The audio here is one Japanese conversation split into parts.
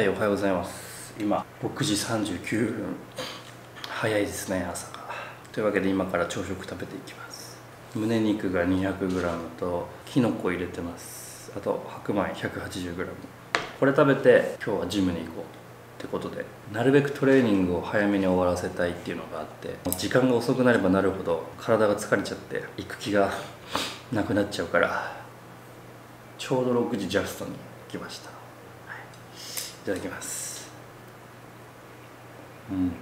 はいおはようございます。今6時39分。早いですね朝が。というわけで今から朝食食べていきます。胸肉が 200g ときのこ入れてます。あと白米 180g これ食べて今日はジムに行こうってことでなるべくトレーニングを早めに終わらせたいっていうのがあって時間が遅くなればなるほど体が疲れちゃって行く気がなくなっちゃうからちょうど6時ジャストに来ました、ただきます。うん。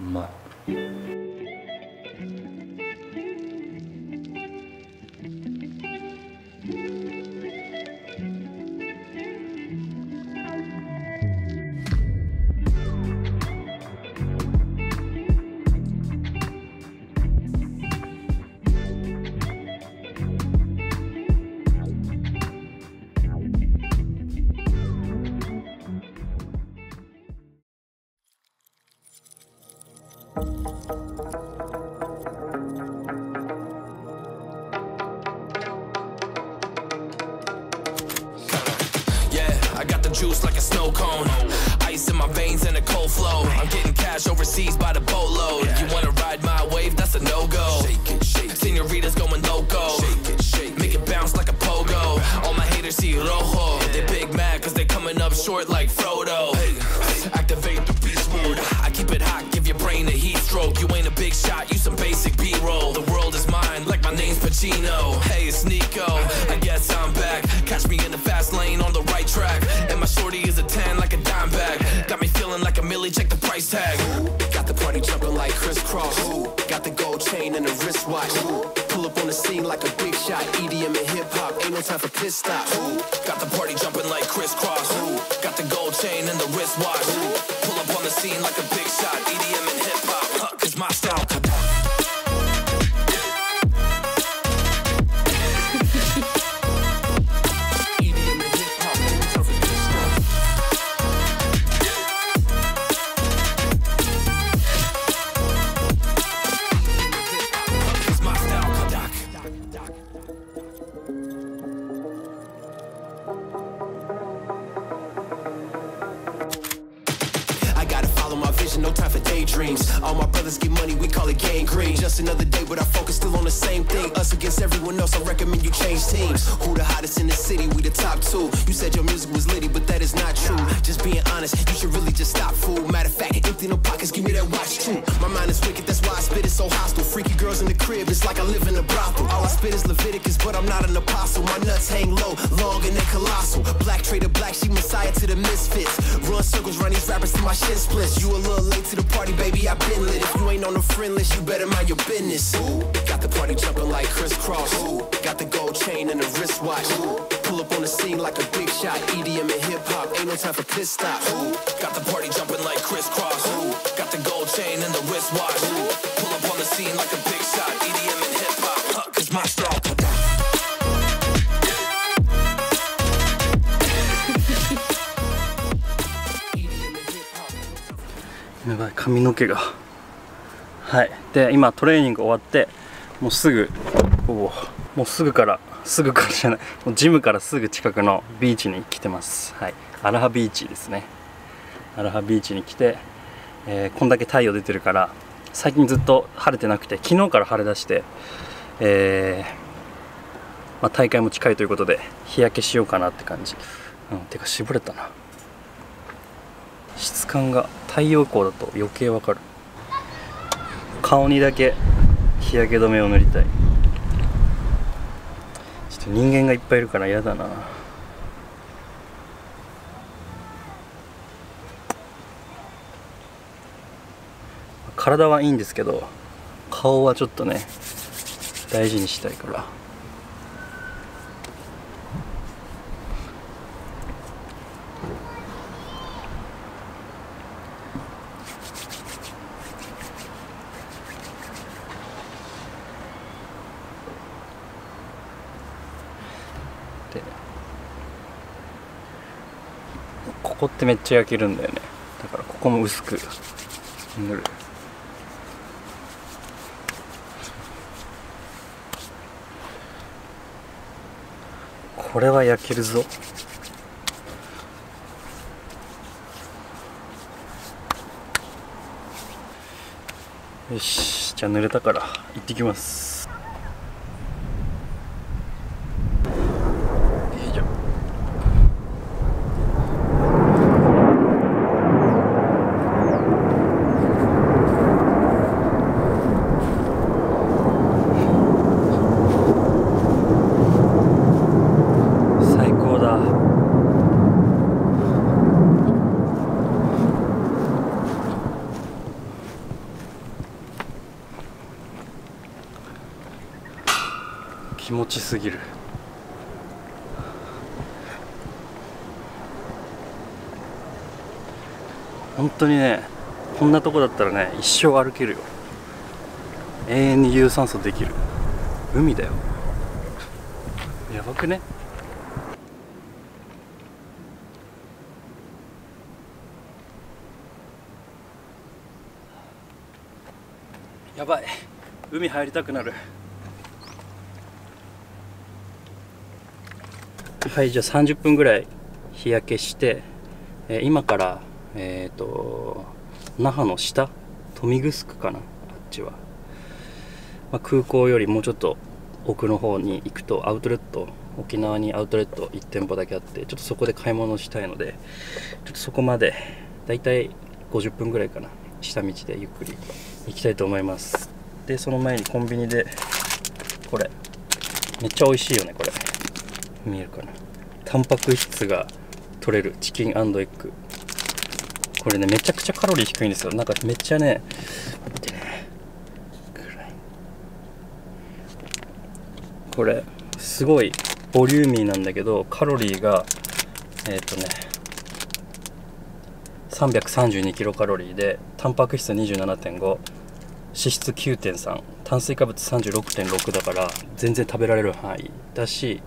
うまい。Flow. I'm getting cash overseas by the boatload. The. Pull up on the scene like a big shot. EDM and hip hop, ain't no time for pit stops. Got the party jumping money, we call it gang green. Just another day, but our focus still on the same thing. Us against everyone else, I recommend you change teams. Who the hottest in the city? We the top two. You said your music was litty, but that is not true. Just being honest, you should really just stop, fool. Matter of fact, empty no pockets, give me that watch too. My mind is wicked, that's why I spit it so hostile. Freaky girls in the crib, it's like I live in a brothel. All I spit is Leviticus, but I'm not an apostle. My nuts hang low, long and they colossal. Black trader, black sheep messiah to the misfits. Run circles, run these rappers till my shin splits. You a little late to the party, baby, I've been lit. If you ain't on the friend list, you better mind your business. Ooh, got the party jumping like crisscross. Ooh, got the gold chain and the wristwatch. Ooh, pull up on the scene like a big shot. EDM and hip hop, ain't no time for pit stops. Ooh, got the party jumping like crisscross. Ooh, got the gold chain and the wristwatch. Ooh, pull up on the scene like a big shot. EDM and hip hop, huh, cause my style. やばい髪の毛が はい。で今トレーニング終わってもうすぐもうすぐからすぐからじゃないもうジムからすぐ近くのビーチに来てます。はい。アラハビーチですね。アラハビーチに来て、えーこんだけ太陽出てるから最近ずっと晴れてなくて昨日から晴れ出してえーまあ、大会も近いということで日焼けしようかなって感じ。うんてか絞れたな。質感が太陽光だと余計わかる。顔にだけ日焼け止めを塗りたい。ちょっと人間がいっぱいいるから嫌だな。体はいいんですけど顔はちょっとね大事にしたいから。って。ここってめっちゃ焼けるんだよね。だからここも薄く。塗る。これは焼けるぞ。よし。じゃあ濡れたから行ってきます。気持ちすぎる。本当にねこんなとこだったらね一生歩けるよ。永遠に有酸素できる。海だよ。やばくね？やばい。海入りたくなる。はいじゃあ30分ぐらい日焼けして、えー今からえっ、と那覇の下？豊見城かな？あっちは、まあ、空港よりもうちょっと奥の方に行くとアウトレット沖縄にアウトレット1店舗だけあってちょっとそこで買い物したいのでちょっとそこまでだいたい50分ぐらいかな。下道でゆっくり行きたいと思います。でその前にコンビニでこれ。めっちゃ美味しいよねこれ。見えるかな。タンパク質が取れる。チキンエッグ。これねめちゃくちゃカロリー低いんですよ。なんかめっちゃね見てね。これすごいボリューミーなんだけどカロリーがえっ、とね332キロカロリーでタンパク質27.5脂質9.3炭水化物36.6だから全然食べられる範囲だし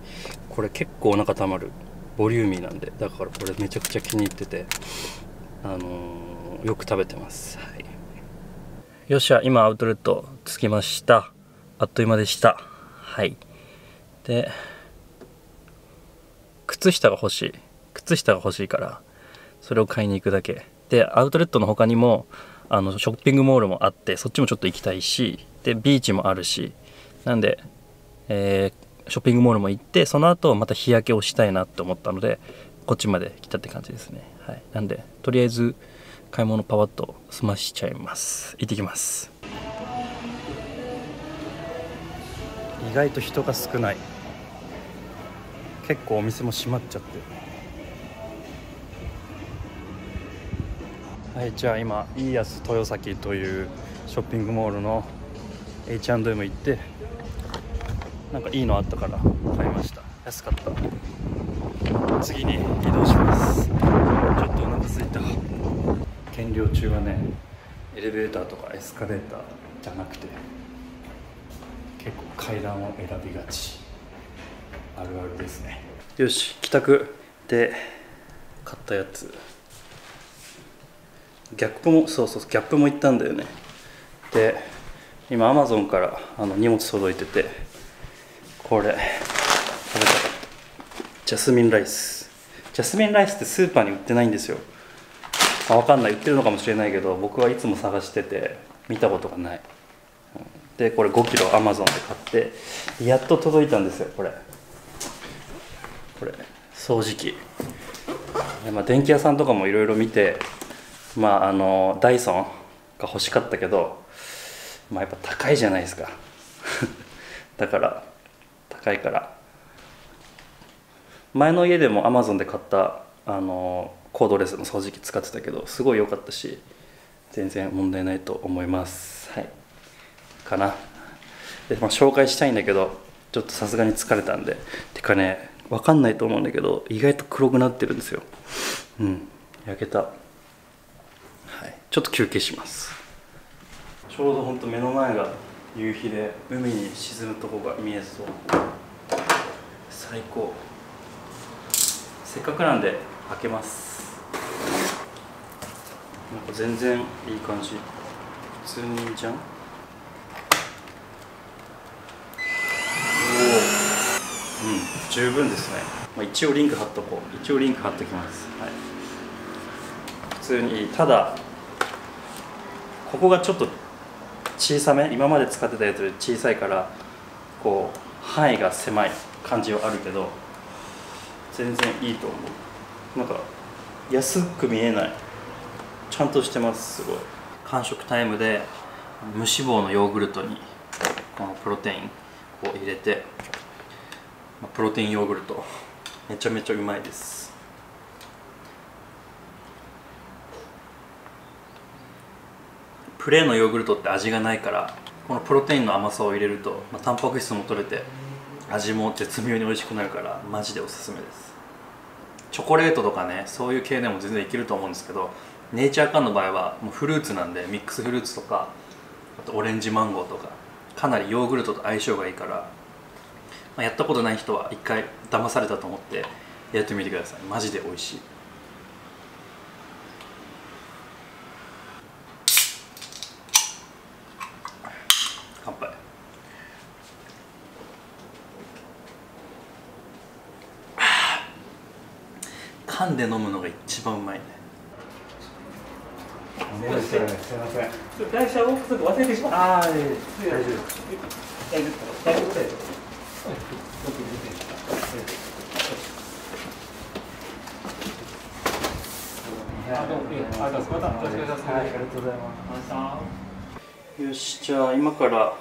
これ結構お腹たまる。ボリューミーなんで。だからこれめちゃくちゃ気に入ってて。あのーよく食べてます、はい、よっしゃ今アウトレット着きました。あっという間でした。はい。で靴下が欲しい。靴下が欲しいからそれを買いに行くだけ。でアウトレットの他にもあのショッピングモールもあってそっちもちょっと行きたいしでビーチもあるしなんで、えーショッピングモールも行ってその後また日焼けをしたいなって思ったのでこっちまで来たって感じですね、はい、なんでとりあえず買い物パワッと済ましちゃいます。行ってきます。意外と人が少ない。結構お店も閉まっちゃってはいじゃあ今いいやつ豊崎というショッピングモールの H&M 行ってなんかいいのあったから買いました。安かった。次に移動します。ちょっとお腹すいた。減量中はねエレベーターとかエスカレーターじゃなくて結構階段を選びがち。あるあるですね。よし帰宅。で買ったやつ。ギャップもそうそうギャップも行ったんだよね。で今アマゾンからあの荷物届いててこれ食べたジャスミンライス。ジャスミンライスってスーパーに売ってないんですよ、まあ、分かんない。売ってるのかもしれないけど僕はいつも探してて見たことがない。でこれ5キロアマゾンで買ってやっと届いたんですよこれ。これ掃除機。で、まあ、電気屋さんとかもいろいろ見てまああのダイソンが欲しかったけどまあやっぱ高いじゃないですか。だから高いから。前の家でもアマゾンで買ったあのコードレスの掃除機使ってたけどすごい良かったし全然問題ないと思います。はい。かな。で、まあ、紹介したいんだけどちょっとさすがに疲れたんでてかね分かんないと思うんだけど意外と黒くなってるんですよ。うん。焼けた。はい。ちょっと休憩します。ちょうど本当目の前が夕日で海に沈むとこが見えそう最高。せっかくなんで開けます。なんか全然いい感じ。普通にいいじゃん。おおうん十分ですね、まあ、一応リンク貼っとこう。一応リンク貼っときます、はい、普通にただここがちょっと小さめ今まで使ってたやつより小さいからこう範囲が狭い感じはあるけど全然いいと思う。なんか安く見えない。ちゃんとしてますすごい。完食タイムで無脂肪のヨーグルトにこのプロテインを入れてプロテインヨーグルト。めちゃめちゃうまいです。プレーンのヨーグルトって味がないからこのプロテインの甘さを入れると、まあ、タンパク質も取れて味も絶妙に美味しくなるからマジでおすすめです。チョコレートとかねそういう系でも全然いけると思うんですけどネイチャーカンの場合はもうフルーツなんでミックスフルーツとかあとオレンジマンゴーとかかなりヨーグルトと相性がいいから、まあ、やったことない人は一回騙されたと思ってやってみてください。マジで美味しい。で飲むのが一番うまいねすいません。台車をちょっと忘れてしまった。ああ、大丈夫。大丈夫大丈夫。よしじゃあ今から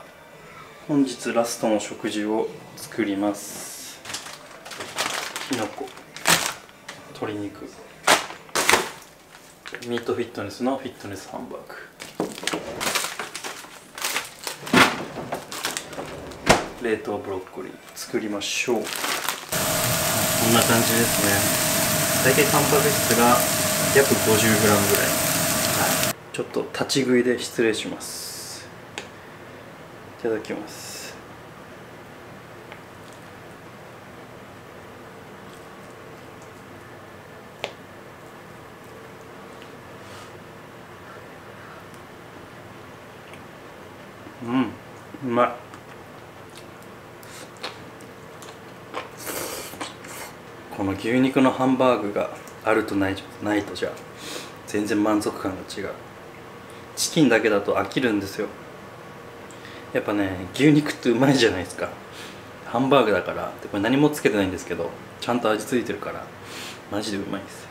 本日ラストの食事を作りますきのこ鶏肉。ミートフィットネスのフィットネスハンバーグ。冷凍ブロッコリー作りましょう。こんな感じですね。大体タンパク質が約 50g ぐらい。ちょっと立ち食いで失礼します。いただきますうん。うまい。この牛肉のハンバーグがあるとないないとじゃ。全然満足感が違う。チキンだけだと飽きるんですよ。やっぱね牛肉ってうまいじゃないですか。ハンバーグだから。これ何もつけてないんですけどちゃんと味付いてるからマジでうまいですよ。